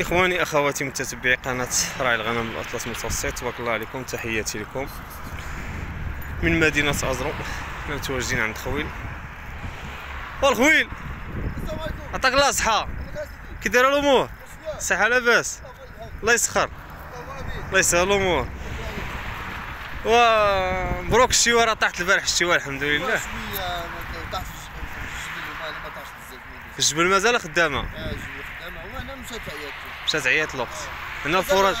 إخواني أخواتي متتبعي قناة راعي الغنم الأطلس المتوسط تبارك الله عليكم تحياتي لكم. من مدينة أزرو حنا متواجدين عند خويل. والخويل عطاك الله صحة. كي داير الأمور؟ صحة لاباس. الله يسخر. الله يسهل الأمور. ومبروك الشيوة راه طاحت البارح الشيوة الحمد لله. الجبل مازال خدامة. آه الجبل خدامة. وهنا مشات عيات مشات عيات الوقت. هنا الفرج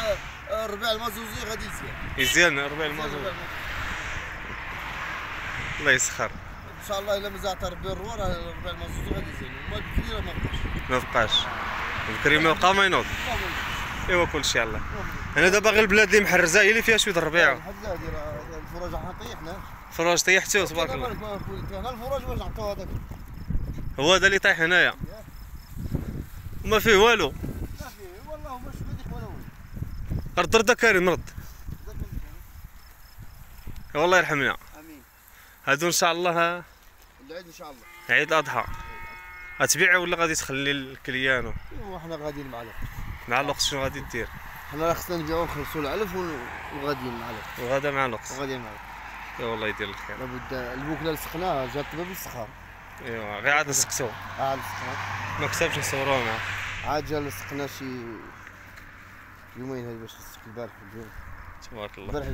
الربيع المازوزي غادي يزيان. يزيان المازون الربيع الله يسخر. إن شاء الله إلا مازال عطى ربي الروا راه الربيع المازوزي غادي يزيان. وما راه ما بقاش. ما بقاش. الكريم ما بقى ما ينوض. إيوا كلشي يلاه بقاش. أنا دابا غير البلاد اللي محرزة هي اللي فيها شوية الربيع. راه الفراج حنا. طيحناه فراج طيحتو تبارك الله. الفراج واش عطاو هذاك؟ هو هذا اللي طايح هنايا. وما فيه والو. ما فيه والله ما شفت ولا والو رد رد كريم رد. والله يرحمنا. آمين. هادو إن شاء الله. العيد إن شاء الله. عيد الأضحى. غتبيع ولا غادي تخلي الكليان وحنا غاديين مع الوقت مع الوقت شنو غادي دير؟ حنا راه خصنا نبيعو ونخلصو العلف وغاديين مع الوقت وغدا مع الوقت وغاديين مع الوقت يا والله يدير الخير. لابد البوكله لصقناها جات باب السخار ايوا غير عاد نسكتو عاد لصقنا ما كتبش نصوروه معاه عاد جا لصقنا شي يومين هادي باش نلصق البارح اليوم. تبارك الله. البارح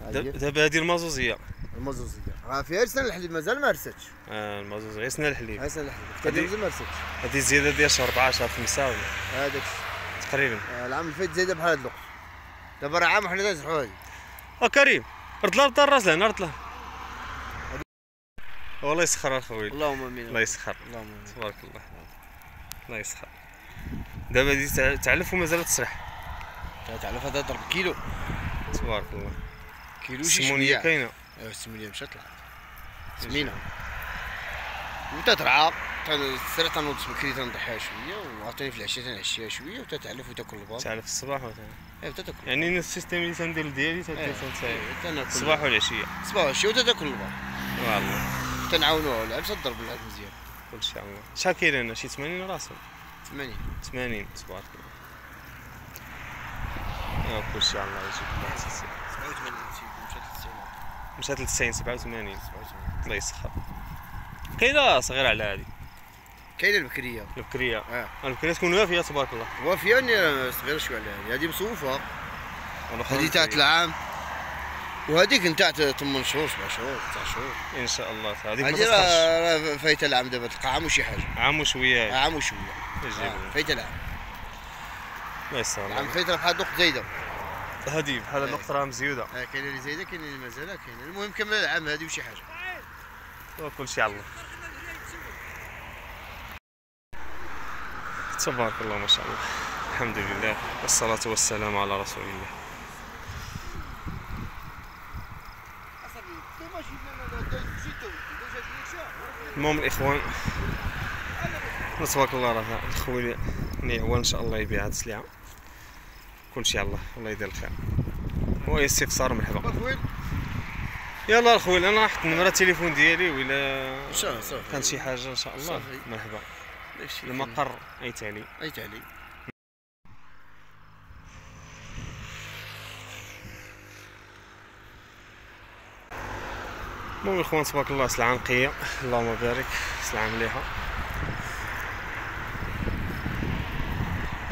داب- دابا هادي المازوزية. المازوزية. راه فيها لسان الحليب مازال ما رستش آه المازوزية. غير سنة الحليب. هاي سنة الحليب. هادي- مازال ما رستش هادي زيادة ديال شهر 4 شهر 5 ولا؟ هذاك تقريبا. العام اللي فات زايدة بحال هاد الوقت. دابا راه عام وحنا تنزحو هادي آه كريم. رد له رد الراس لهنا رد له والله يسخر أخوي اللهم آمين الله يسخر. اللهم آمين. تبارك الله. الله يسخر. دابا هادي تع- تعلف ومازال تسرح تعرف هذا ضرب كيلو تبارك الله. كيلو السمونية كاينة. ايوا السمينه مشات طلعت سمينه وتترعى. تسرع تنوض بكري تنضحيها شوية وعطيني في العشية تنعشيها شوية وتتعلف وتاكل الباط تعلف الصباح ولا ايوا تتاكل. يعني السيستم اللي تندير ديالي إيه. تنساي تناكل. الصباح والعشية. الصباح والعشية وتتاكل الباط والله. تنعاونوها باش تضرب العلف مزيان كل شاء الله شحال كاين شي 80 راس 80 80 تبارك الله. يا كل شيء الله يسلمك. 87 مشات 90 مشات ل 90 87 87 الله يسخر. كاينة صغيرة على هذه. كاينة البكرية. البكرية. آه. البكرية تكون وافية تبارك الله. وافية وني- صغيرة شوية على هذه هذه مصوفه هذه تاعت العام. وهذيك نتاع 8 شهور 7 شهور 9 شهور. إن شاء الله. هذيك ما راه فايتة العام دابا تلقى عام وشي حاجة. عام وشويه عام وشويه آه، فايتة العام. الله يسر العام فايتة راه بحال زايدة. هذه بحال إيه. الوقت راه مزيودة. آه، كاينة اللي زايدة كاينة اللي مازال كاينة. المهم كمل العام هذه وشي حاجة. وكل شيء على الله. تبارك الله ما شاء الله. الحمد لله. والصلاة والسلام على رسول الله. المهم الإخوان تبارك الله. راه الخوي نيعوان إن شاء الله يبيع هاد السلعة. كل شيء على الله الله يدير الخير. هو استفسار مرحبا يلا الخويل أنا راح النمره التليفون ديالي ولا إن شاء الله كان شي حاجة إن شاء الله. مرحبا. المقر اي تالي اي تعليق المهم الاخوان تبارك الله سلعه نقيه اللهم بارك. سلعه مليحه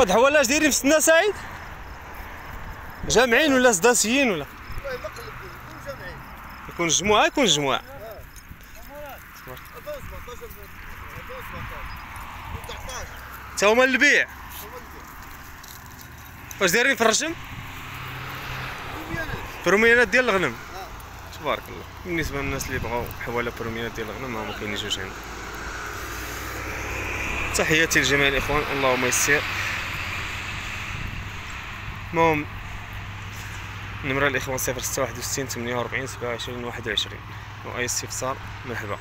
هاد حوالاش دايرين في سنا سعيد؟ جامعين ولا سداسيين ولا؟ يكون جموعة يكون جموع 2017 2017 تا هما للبيع. واش دايرين في الرجم؟ بروميانات ديال الغنم. تبارك الله. بالنسبة للناس اللي بغاو حواله بروميانات ديال الغنم هما كاينين جوج عندنا تحياتي لجميع الإخوان. اللهم يسر. المهم نمرة الإخوان صفر ستة واحد وستين ثمانية وأربعين سبعة وعشرين واحد وعشرين. وأي استفسار مرحبا.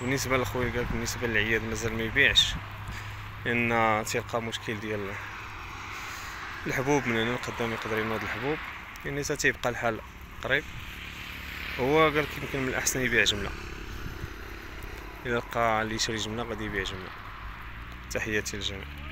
بالنسبة لخويا قالك بالنسبة للعياد مازال ما يبيعش لأن تلقى مشكل ديال الحبوب من هنا لقدام يقدر ينوض الحبوب. يعني تيبقى الحال قريب هو قالك يمكن من الأحسن يبيع جملة. إذا لقى اللي يشري جملة غادي يبيع جملة. تحياتي للجميع.